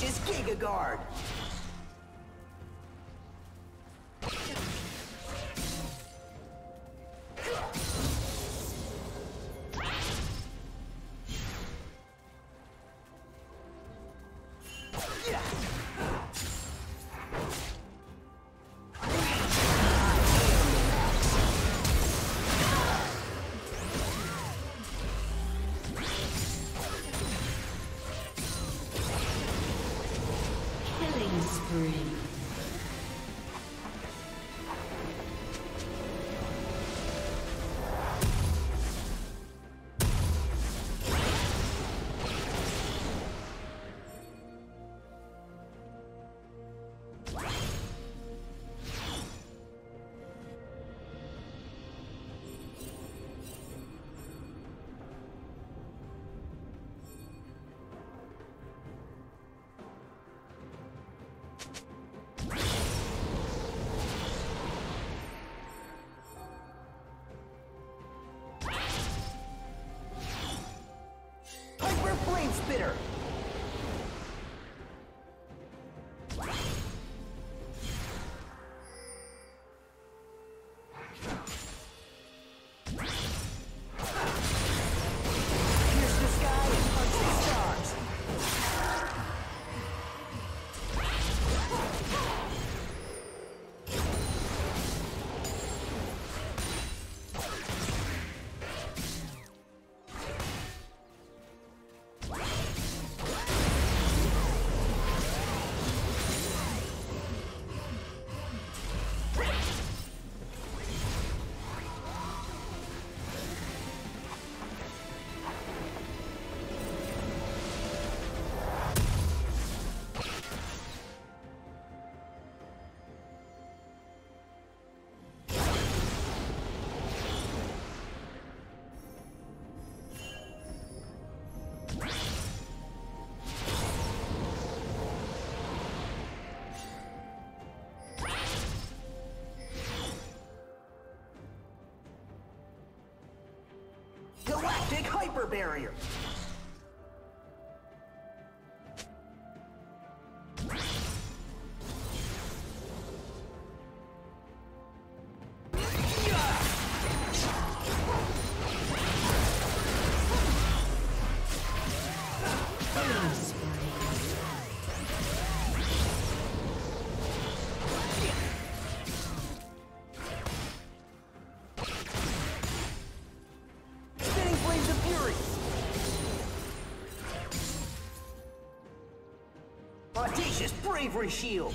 Courageous Giga Guard! Blade Barrier! Audacious Bravery Shield!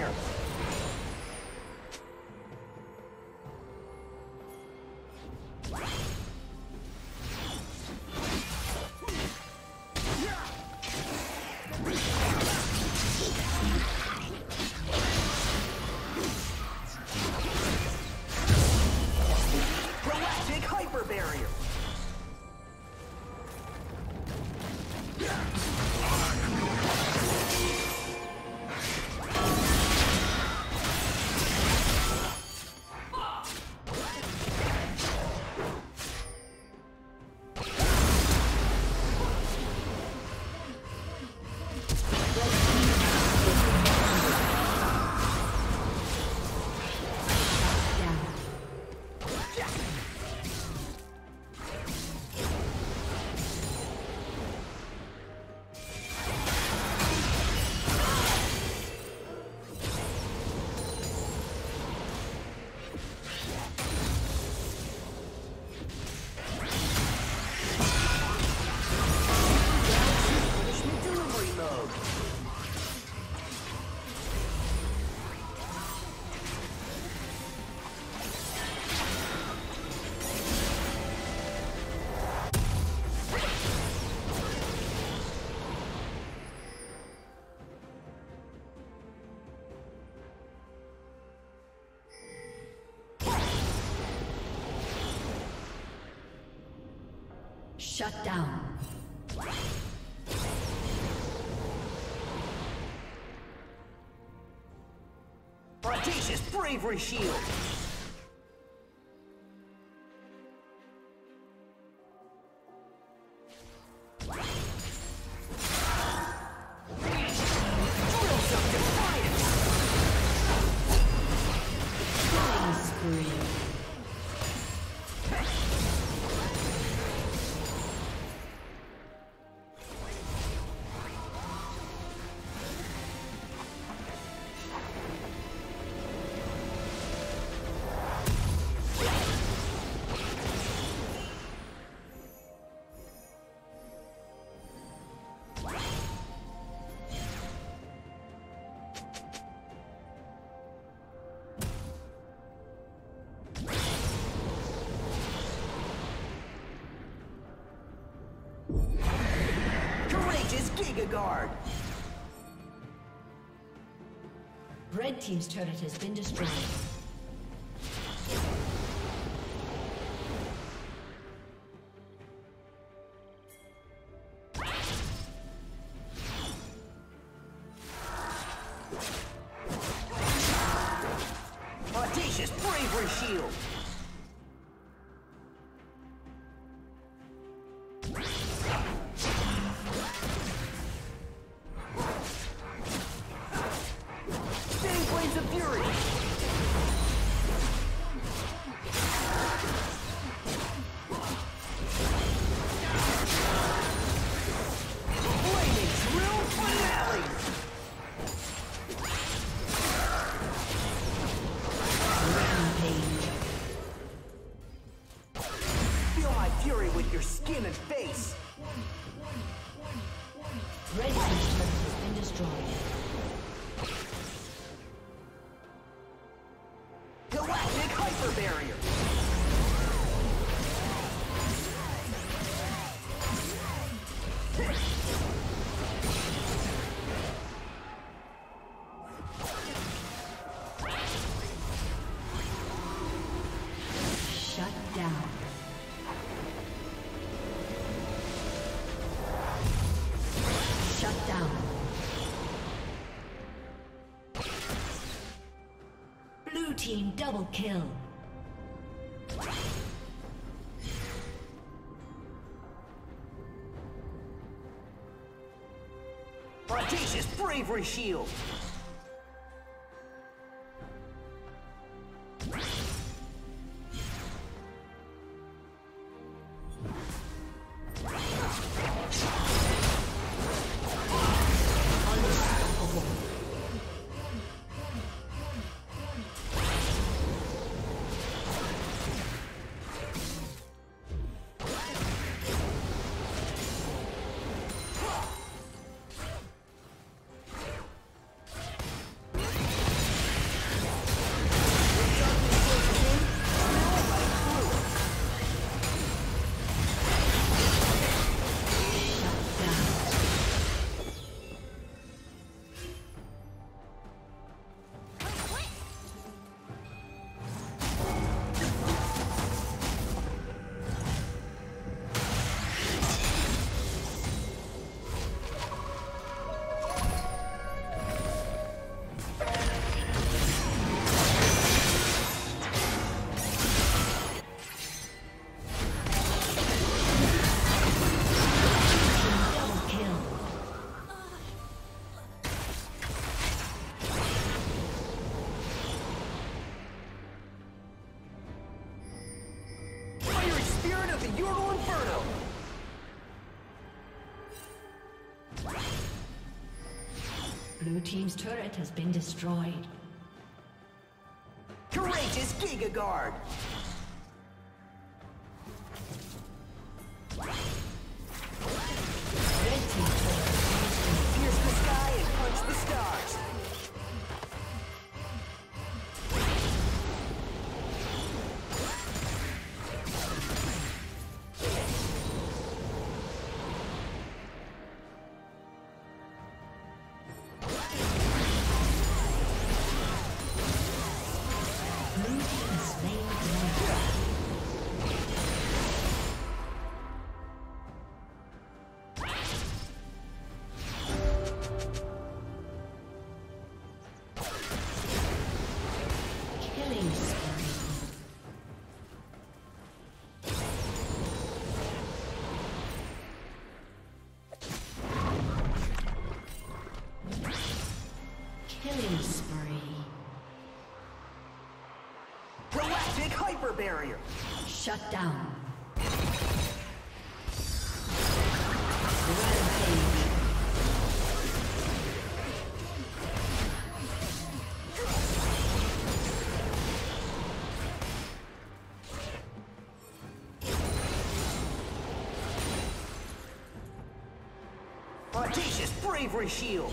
Fire! Shut down. Audacious bravery shield! Team's turret has been destroyed. Audacious bravery shield! Your skin and face! Red Team's turret has been destroyed. Team double kill. Audacious Bravery Shield! Team's turret has been destroyed. Courageous Giga Guard! Hyper barrier. Shut down. Rampage. Audacious bravery shield.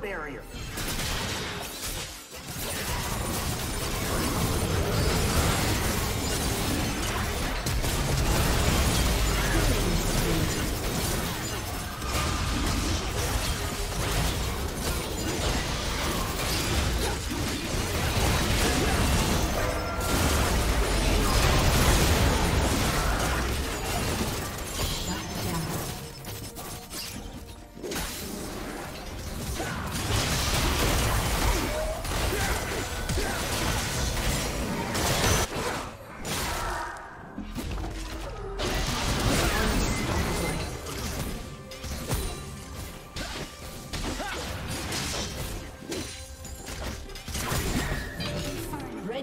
Barrier.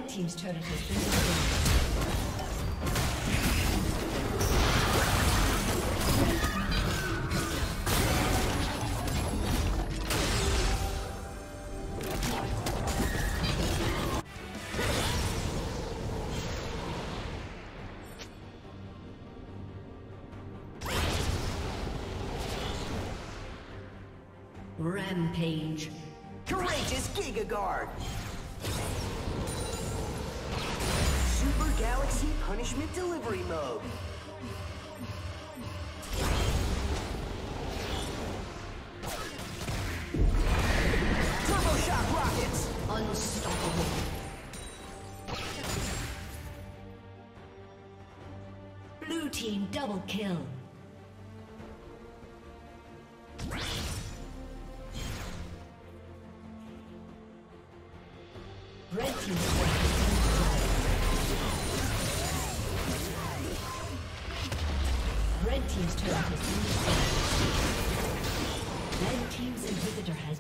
Red Team's turret has been destroyed. Rampage. Courageous Giga Guard. Punishment Delivery Mode. Turbo Shock Rockets. Unstoppable. Blue Team double kill.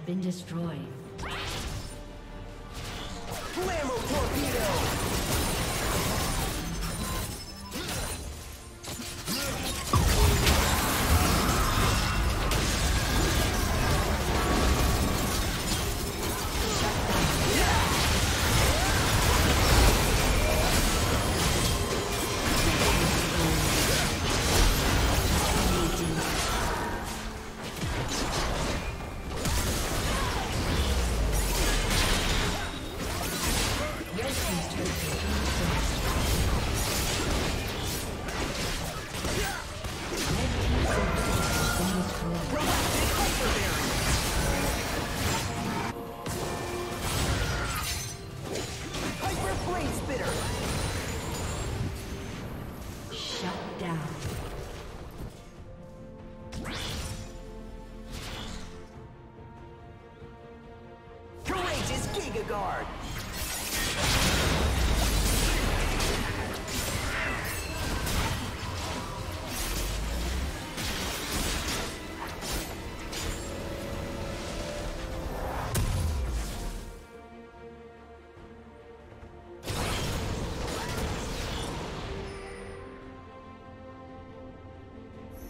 Been destroyed. Blammo Torpedo.